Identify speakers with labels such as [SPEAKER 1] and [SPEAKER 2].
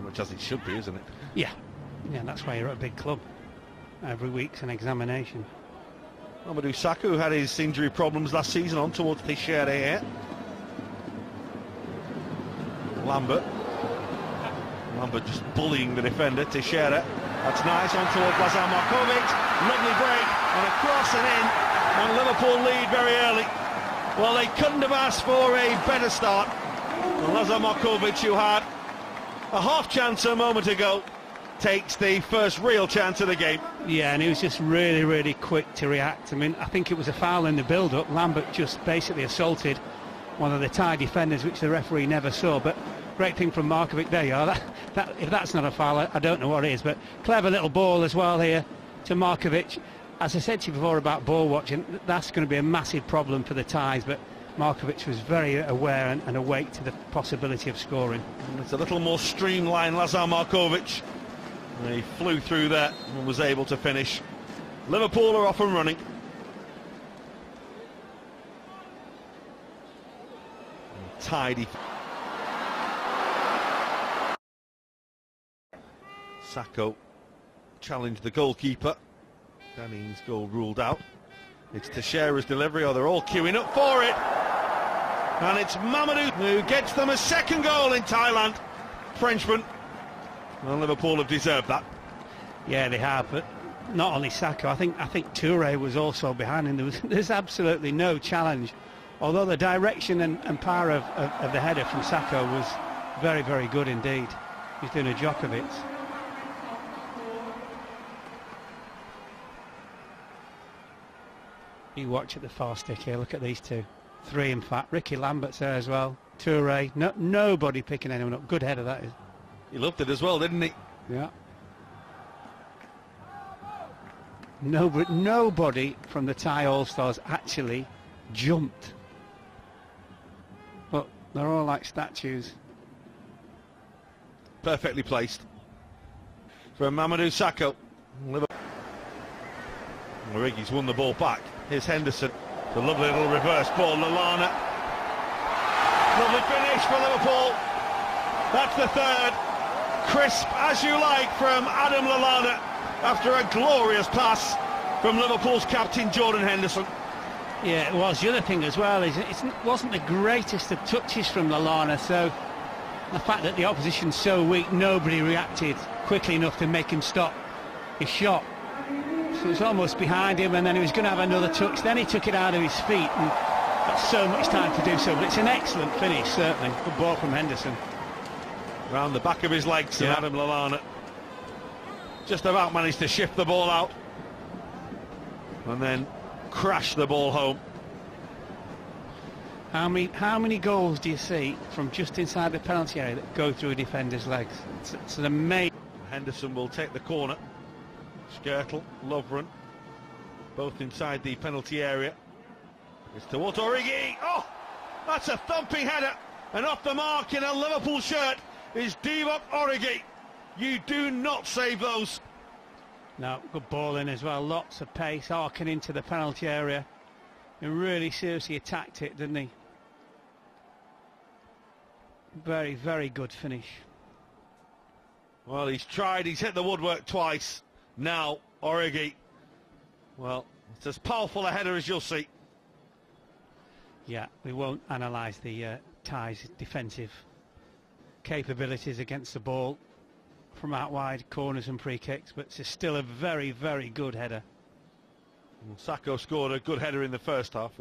[SPEAKER 1] pretty much as it should be, isn't it?
[SPEAKER 2] Yeah, yeah, that's why you're at a big club. Every week's an examination.
[SPEAKER 1] Mamadou Sakho, who had his injury problems last season, on towards Teixeira here. Lambert. Lambert just bullying the defender, Teixeira. That's nice, on towards Lazar Markovic. Lovely break, and a cross and in. And Liverpool lead very early. Well, they couldn't have asked for a better start. And Lazar Markovic, who had a half chance a moment ago, takes the first real chance of the game.
[SPEAKER 2] Yeah, and he was just really, really quick to react. I mean, I think it was a foul in the build-up. Lambert just basically assaulted one of the Thai defenders, which the referee never saw. But great thing from Markovic. There you are. That, that, if that's not a foul, I, I don't know what is. But clever little ball as well here to Markovic. As I said to you before about ball watching, that's going to be a massive problem for the Thais. But Markovic was very aware and, and awake to the possibility of scoring.
[SPEAKER 1] It's a little more streamlined, Lazar Markovic. He flew through there and was able to finish. Liverpool are off and running. Tidy. Sakho challenged the goalkeeper. Danny's goal ruled out. It's Teixeira's delivery, or they're all queuing up for it. And it's Mamadou who gets them a second goal in Thailand. Frenchman. Well, Liverpool have deserved that.
[SPEAKER 2] Yeah, they have, but not only Sakho, I think I think Toure was also behind him. There was, there's absolutely no challenge. Although the direction and, and power of, of, of, the header from Sakho was very, very good indeed. He's doing a jock of it. You watch at the far stick here, look at these two. Three, in fact. Ricky Lambert's there as well. Toure, no, nobody picking anyone up. Good header, that is.
[SPEAKER 1] He loved it as well, didn't he?
[SPEAKER 2] Yeah. Nobody, nobody from the Thai All-Stars actually jumped. But they're all like statues.
[SPEAKER 1] Perfectly placed. From Mamadou Sakho. Origi's won the ball back. Here's Henderson. A lovely little reverse ball. Lallana. Lovely finish for Liverpool. That's the third. Crisp as you like from Adam Lallana after a glorious pass from Liverpool's captain Jordan Henderson.
[SPEAKER 2] Yeah, it was. The other thing as well is it wasn't the greatest of touches from Lallana, so the fact that the opposition's so weak, nobody reacted quickly enough to make him stop his shot. So it was almost behind him, and then he was going to have another touch. Then he took it out of his feet, and got so much time to do so. But it's an excellent finish, certainly. Good ball from Henderson.
[SPEAKER 1] Round the back of his legs, yeah. Adam Lallana just about managed to shift the ball out, and then crash the ball home.
[SPEAKER 2] How many how many goals do you see from just inside the penalty area that go through a defender's legs? It's, it's an amazing.
[SPEAKER 1] Henderson will take the corner. Skrtel, Lovren, both inside the penalty area. It's towards Origi. Oh, that's a thumping header. And off the mark in a Liverpool shirt is Divock Origi. You do not save those.
[SPEAKER 2] No, good ball in as well. Lots of pace, arcing into the penalty area. He really seriously attacked it, didn't he? Very, very good finish.
[SPEAKER 1] Well, he's tried. He's hit the woodwork twice. Now, Origi. Well, it's as powerful a header as you'll see.
[SPEAKER 2] Yeah, we won't analyse the uh, Thais defensive capabilities against the ball from out wide corners and free kicks, but it's still a very, very good header.
[SPEAKER 1] Sakho scored a good header in the first half.